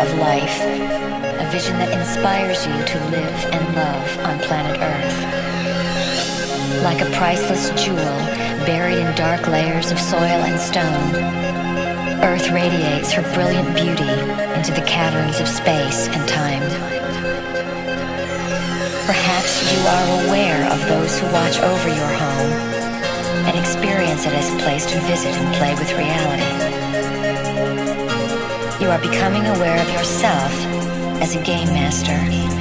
of life, a vision that inspires you to live and love on planet Earth. Like a priceless jewel buried in dark layers of soil and stone, Earth radiates her brilliant beauty into the caverns of space and time. Perhaps you are aware of those who watch over your home and experience it as a place to visit and play with reality. You are becoming aware of yourself as a game master.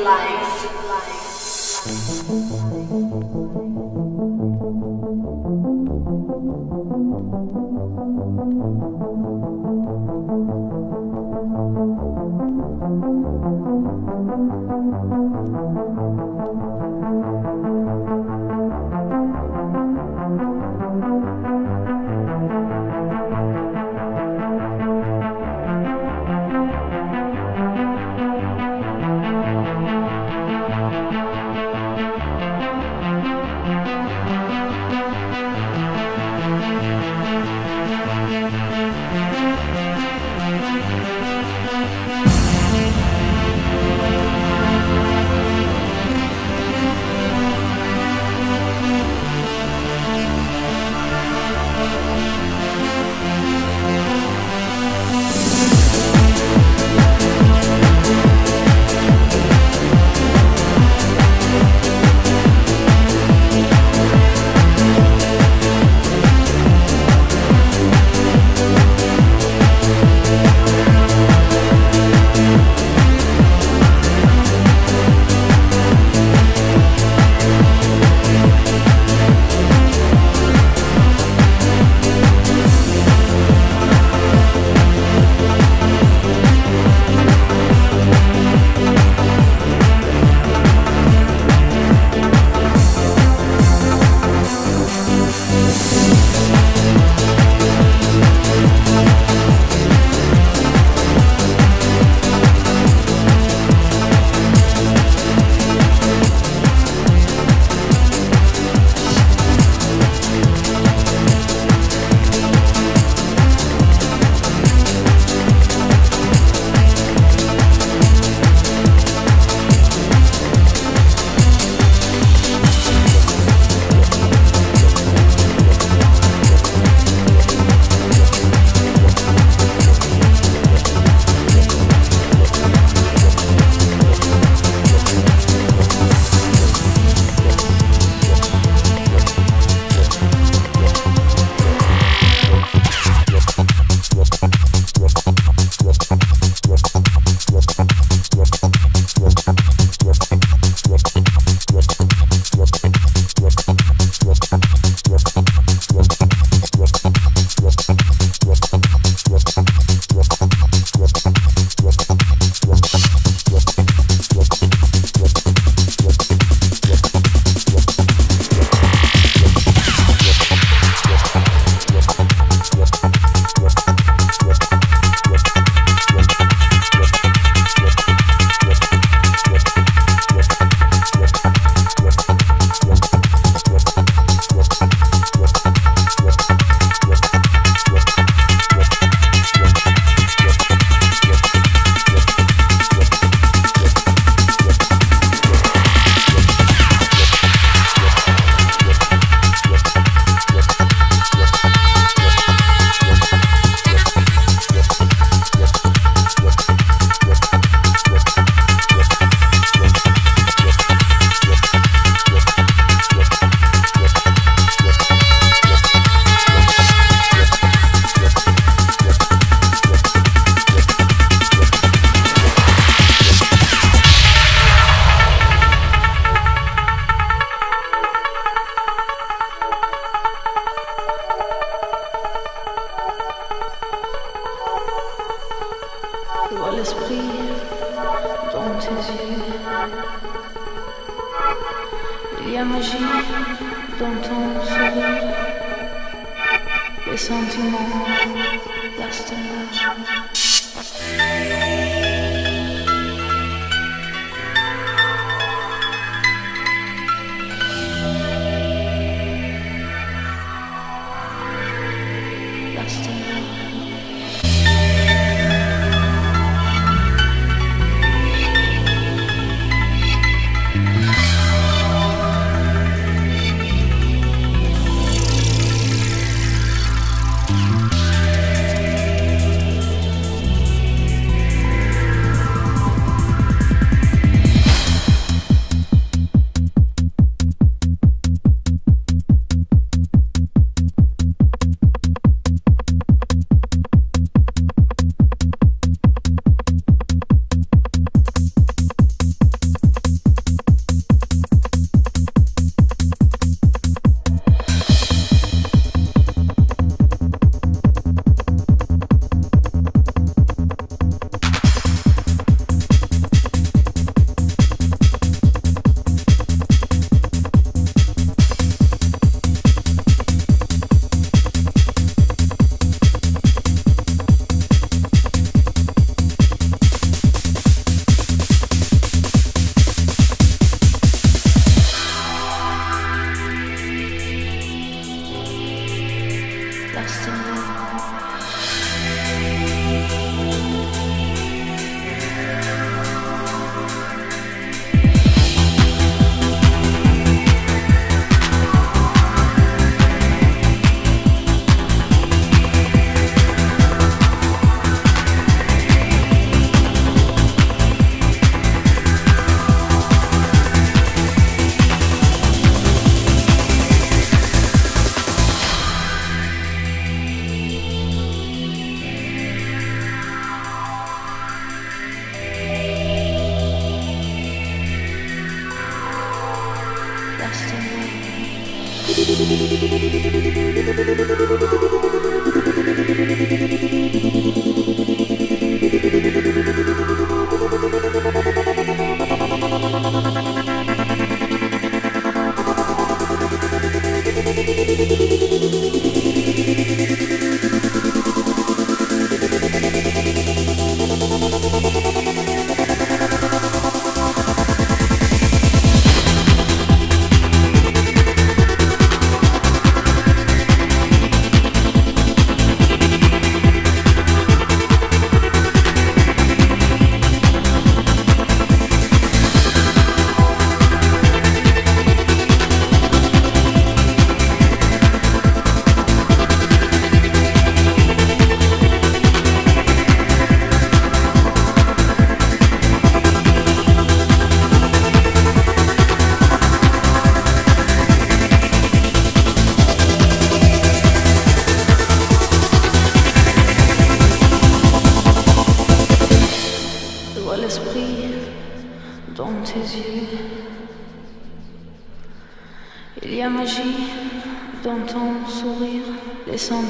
life.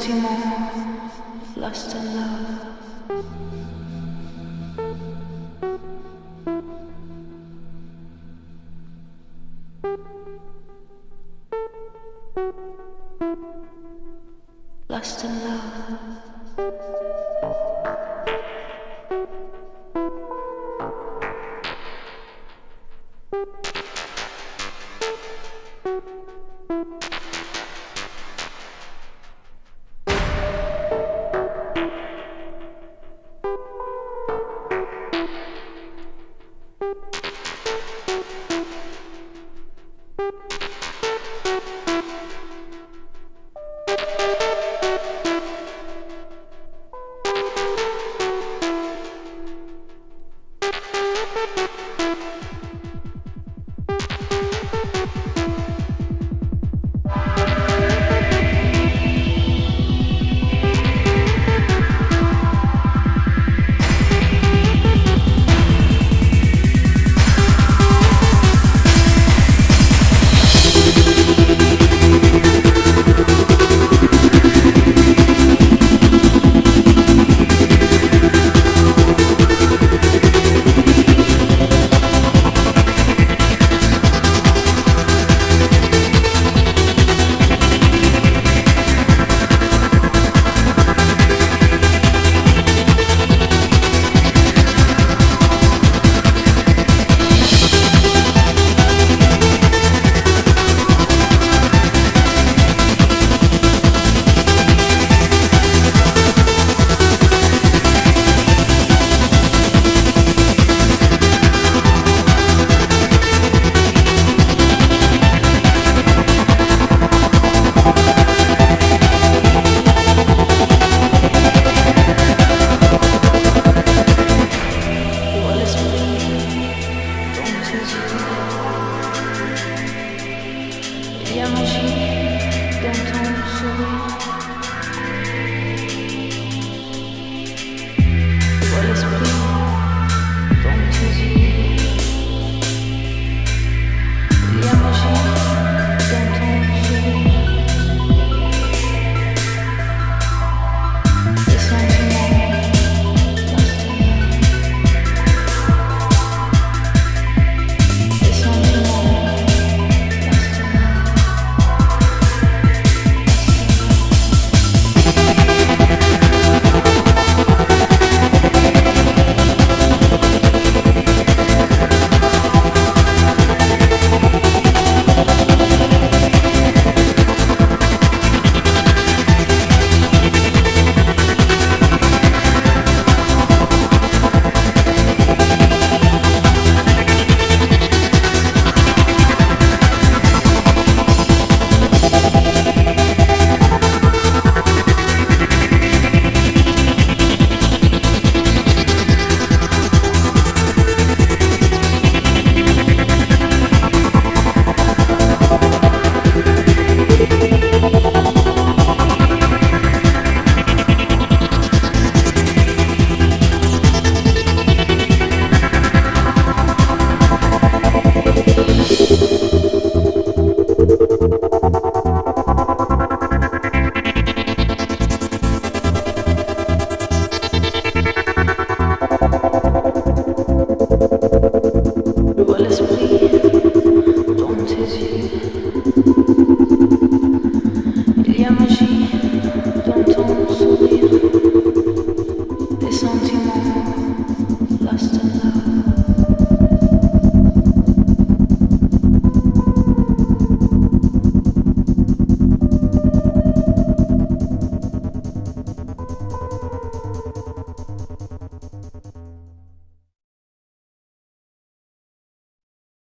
Lost in love. Lost in love.